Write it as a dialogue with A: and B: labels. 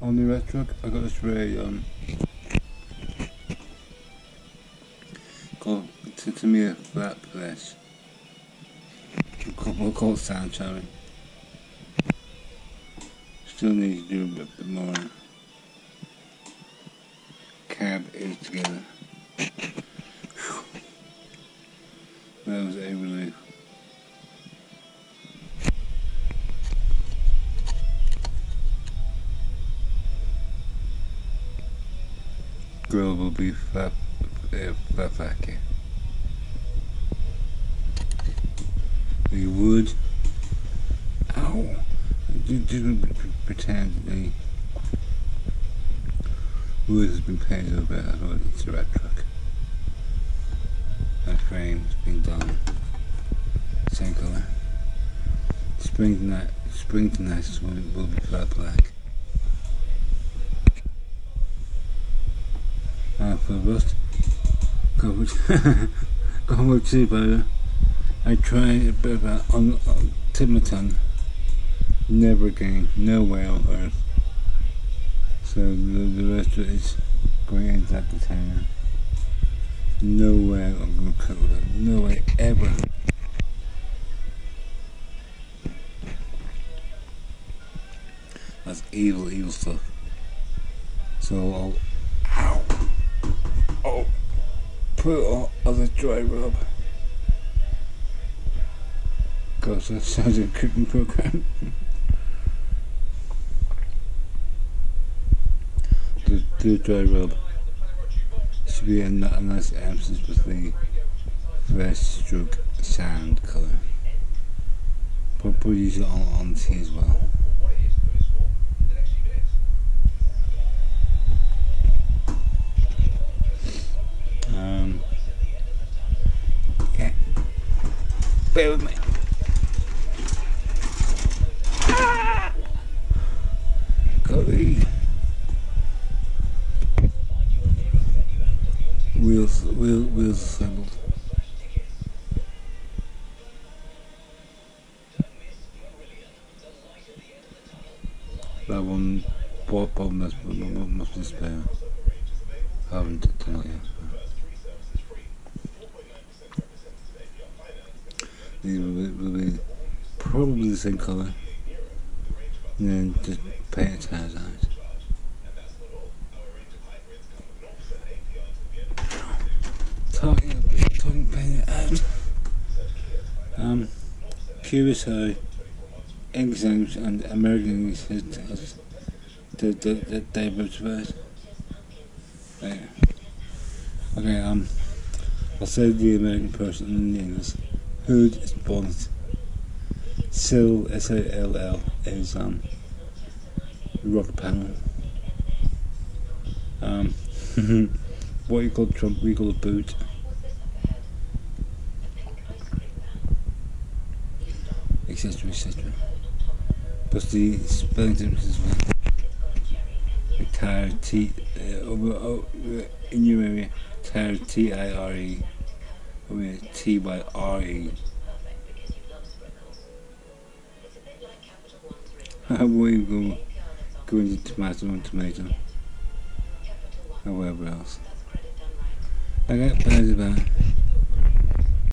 A: on the red truck, I got this very um called to, to me a flat place. We'll call it sound showing. Still need to do a bit more cab is together. That was a relief. Grill will be fat vacuum. Eh, the wood. Ow! Didn't pretend the wood has been painted over. I thought oh, it's a red truck. That frame has been done. Same colour. Spring tonight. Spring tonight will be flat black. Covered. Covered too, brother. I tried a bit of a on, on tip. Never again. No way on earth. So the, the rest of it is going into that container. No way I'm going to cook with it. No way ever. That's evil, evil stuff. So I'll, put on other dry rub. Gosh, that sounds like a cooking program. the, the dry rub should be a, a nice absence with the fresh stroke sand colour. Probably use it on, on tea as well. With me. Ah! Golly. Wheels, wheel, wheels assembled. That one, Bob, Bob must, must be spare. I haven't done it yet. Will be, will be probably the same colour. And then just paint the tires out. Talking, talking paint it out. Um, curious how language and American English has, the, the, the diversified. Right. Okay, um, I'll say the American person in the English. Hood is bonnet. Sill, S-A-L-L, is um, rocker panel. Um, what you call trunk, we call a boot. Etc. Etc. Plus the spelling difference as well. The tire T uh, over oh, in your area tire T I R E here T Y R E. How will you go go into tomato and tomato? Or wherever else. I got plans about